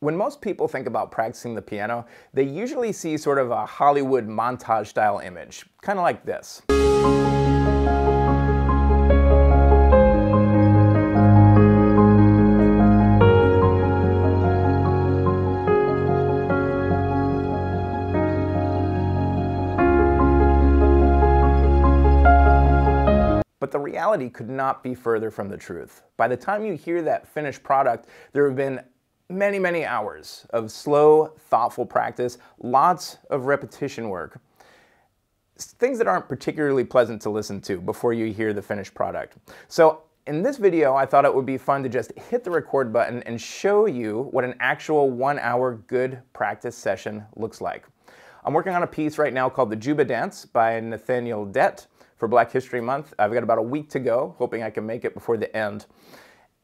When most people think about practicing the piano, they usually see sort of a Hollywood montage style image, kind of like this. But the reality could not be further from the truth. By the time you hear that finished product, there have been many, many hours of slow, thoughtful practice, lots of repetition work. Things that aren't particularly pleasant to listen to before you hear the finished product. So in this video, I thought it would be fun to just hit the record button and show you what an actual one hour good practice session looks like. I'm working on a piece right now called The Juba Dance by Nathaniel Dett for Black History Month. I've got about a week to go, hoping I can make it before the end.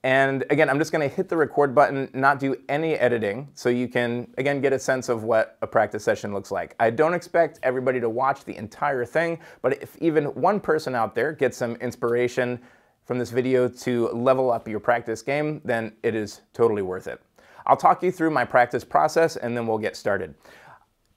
And again, I'm just gonna hit the record button, not do any editing, so you can, again, get a sense of what a practice session looks like. I don't expect everybody to watch the entire thing, but if even one person out there gets some inspiration from this video to level up your practice game, then it is totally worth it. I'll talk you through my practice process and then we'll get started.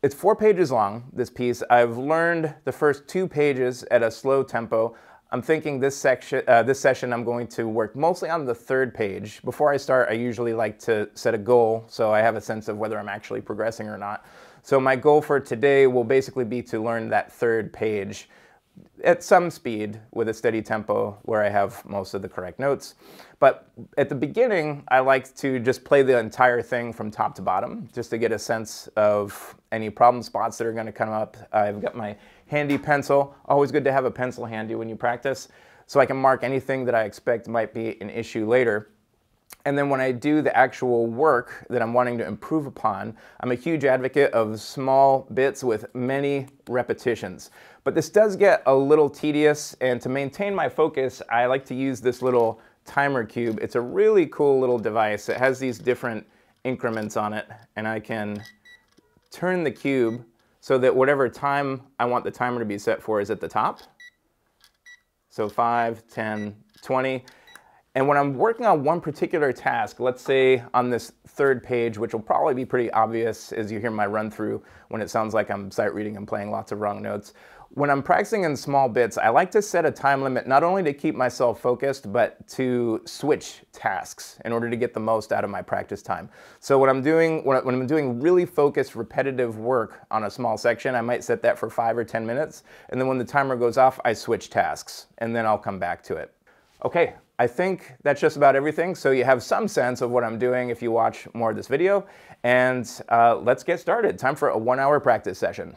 It's four pages long, this piece. I've learned the first two pages at a slow tempo. I'm thinking this, section, uh, this session I'm going to work mostly on the third page. Before I start, I usually like to set a goal so I have a sense of whether I'm actually progressing or not. So my goal for today will basically be to learn that third page at some speed with a steady tempo where I have most of the correct notes. But at the beginning, I like to just play the entire thing from top to bottom, just to get a sense of any problem spots that are gonna come up. I've got my handy pencil. Always good to have a pencil handy when you practice, so I can mark anything that I expect might be an issue later. And then when I do the actual work that I'm wanting to improve upon, I'm a huge advocate of small bits with many repetitions. But this does get a little tedious, and to maintain my focus, I like to use this little timer cube. It's a really cool little device. It has these different increments on it, and I can turn the cube so that whatever time I want the timer to be set for is at the top. So 5, 10, 20. And when I'm working on one particular task, let's say on this third page, which will probably be pretty obvious as you hear my run through when it sounds like I'm sight reading and playing lots of wrong notes. When I'm practicing in small bits, I like to set a time limit not only to keep myself focused, but to switch tasks in order to get the most out of my practice time. So when I'm doing, when I'm doing really focused, repetitive work on a small section, I might set that for five or 10 minutes. And then when the timer goes off, I switch tasks and then I'll come back to it. Okay, I think that's just about everything. So you have some sense of what I'm doing if you watch more of this video. And uh, let's get started. Time for a one hour practice session.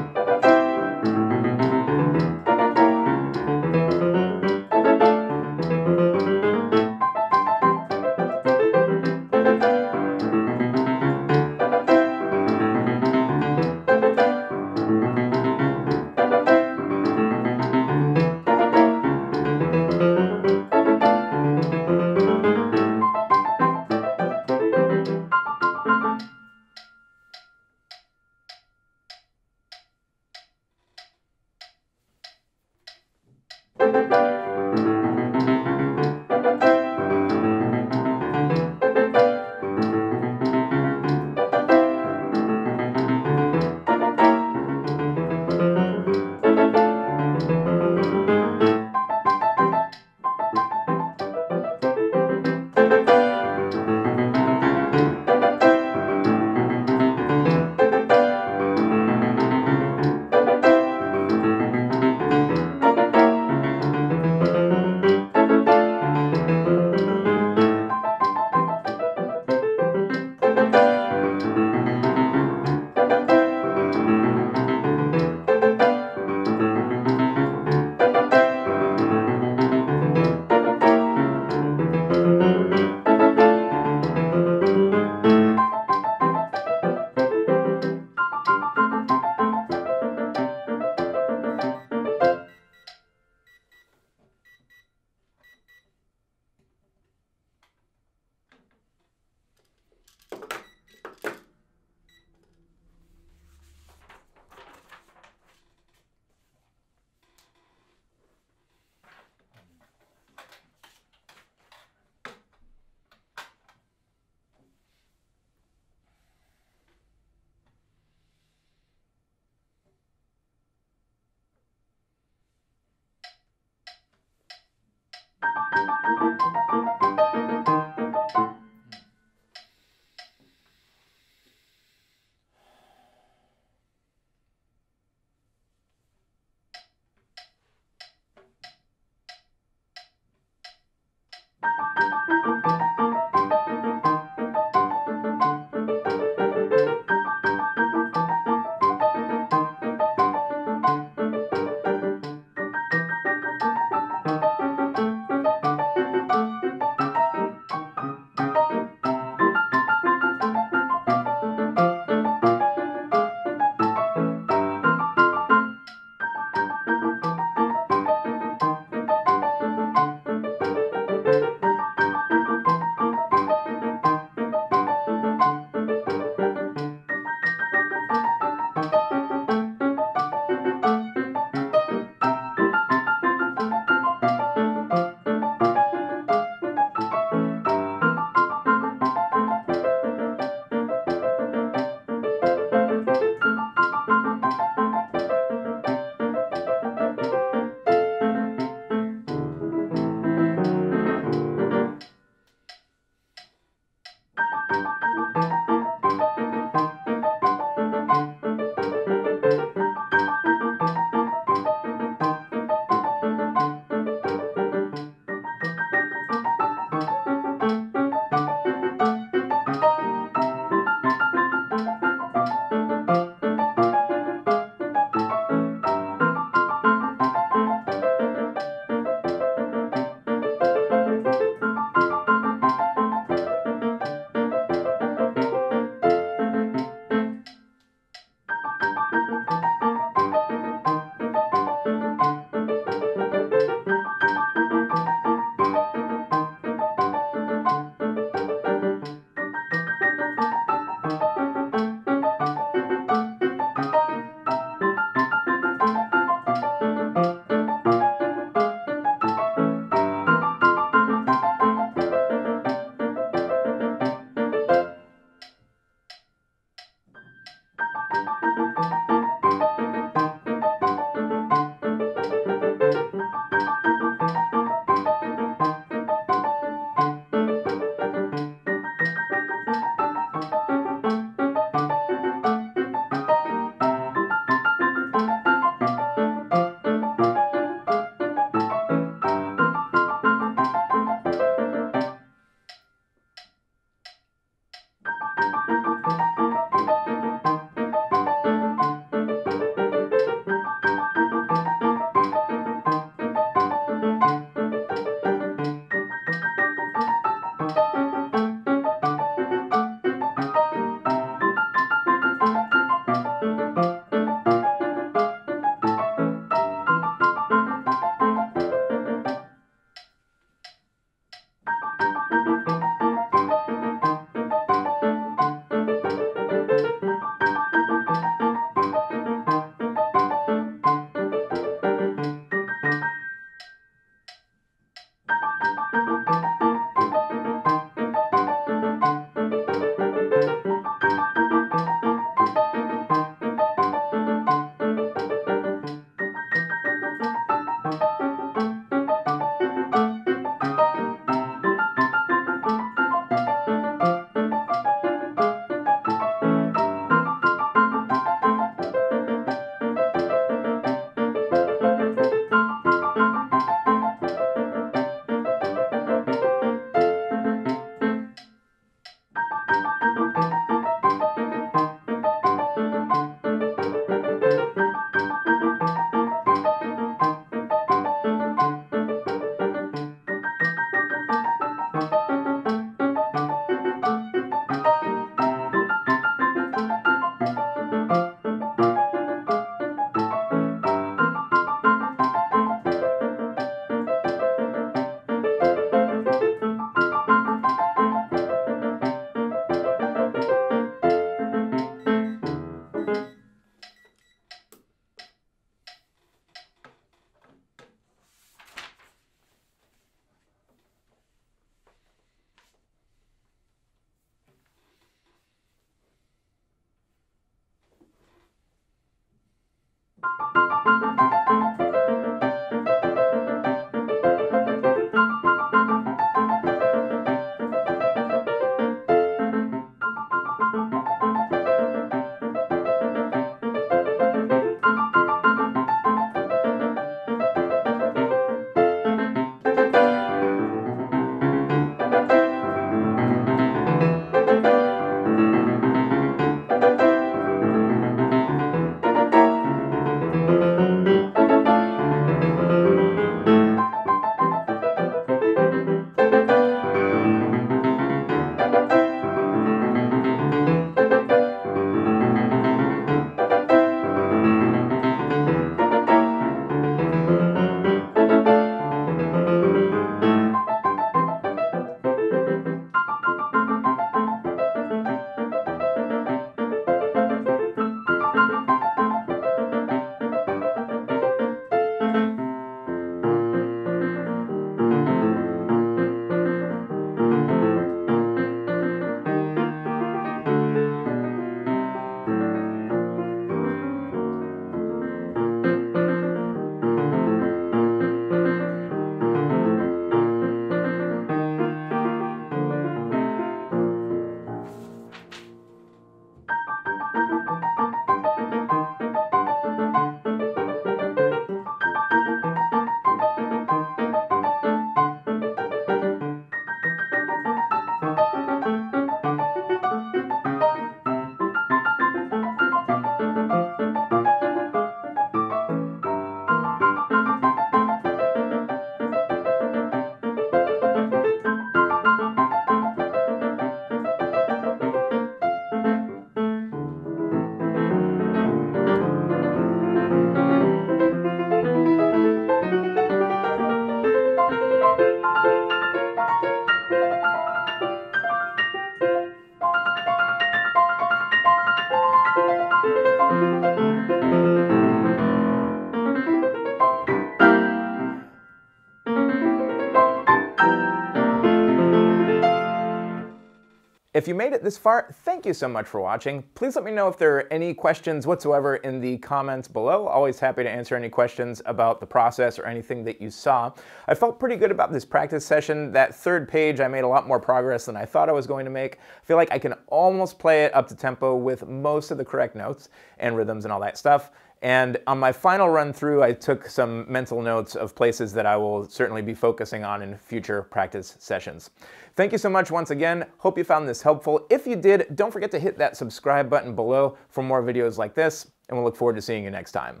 If you made it this far, thank you so much for watching. Please let me know if there are any questions whatsoever in the comments below. Always happy to answer any questions about the process or anything that you saw. I felt pretty good about this practice session. That third page, I made a lot more progress than I thought I was going to make. I feel like I can almost play it up to tempo with most of the correct notes and rhythms and all that stuff. And on my final run through, I took some mental notes of places that I will certainly be focusing on in future practice sessions. Thank you so much once again. Hope you found this helpful. If you did, don't forget to hit that subscribe button below for more videos like this, and we'll look forward to seeing you next time.